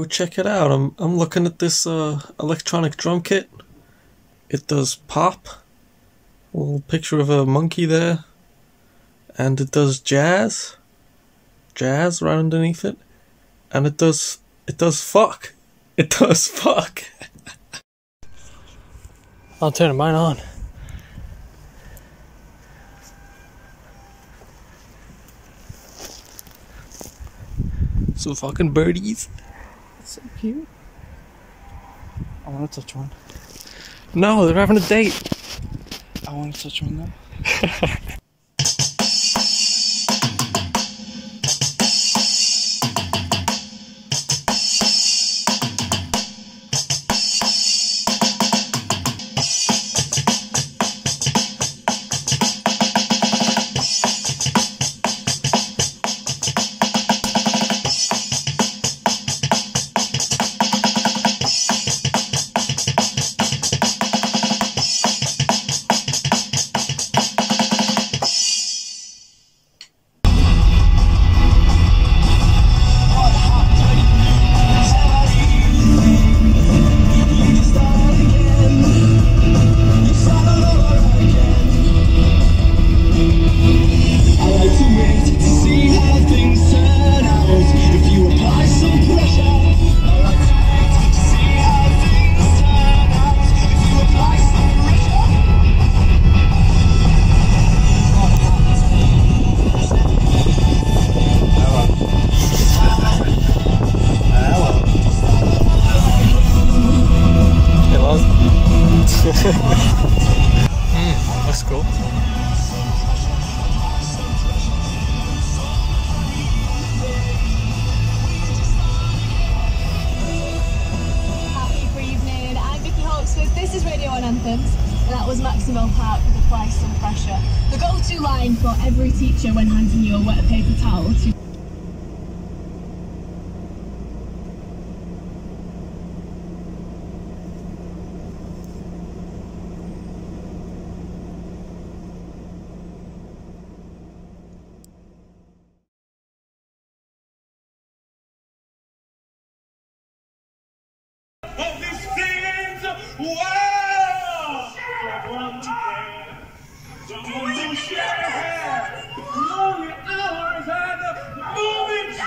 Yo, check it out. I'm I'm looking at this uh, electronic drum kit. It does pop. A little picture of a monkey there. And it does jazz. Jazz right underneath it. And it does it does fuck. It does fuck. I'll turn mine on. Some fucking birdies. So cute. I want to touch one. No, they're having a date. I want to touch one though. mm, looks cool. Happy Evening. I'm Vicky Hawkesworth. This is Radio 1 Anthems. And that was Maximo Park with Apply Some Pressure. The go-to line for every teacher when handing you a wet paper towel to Wow! Someone there, someone share lonely hours and moments.